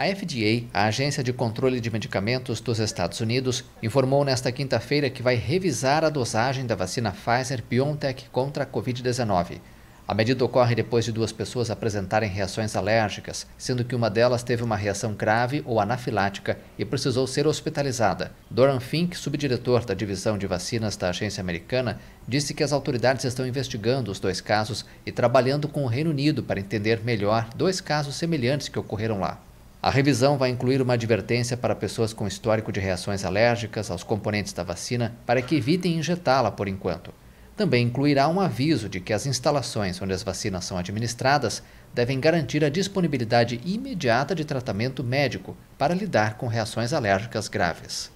A FDA, a Agência de Controle de Medicamentos dos Estados Unidos, informou nesta quinta-feira que vai revisar a dosagem da vacina Pfizer BioNTech contra a Covid-19. A medida ocorre depois de duas pessoas apresentarem reações alérgicas, sendo que uma delas teve uma reação grave ou anafilática e precisou ser hospitalizada. Doran Fink, subdiretor da divisão de vacinas da agência americana, disse que as autoridades estão investigando os dois casos e trabalhando com o Reino Unido para entender melhor dois casos semelhantes que ocorreram lá. A revisão vai incluir uma advertência para pessoas com histórico de reações alérgicas aos componentes da vacina para que evitem injetá-la por enquanto. Também incluirá um aviso de que as instalações onde as vacinas são administradas devem garantir a disponibilidade imediata de tratamento médico para lidar com reações alérgicas graves.